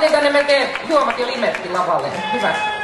Kiitos! ne saatiin melkein juomat jo limetti lavalle. Hyvä.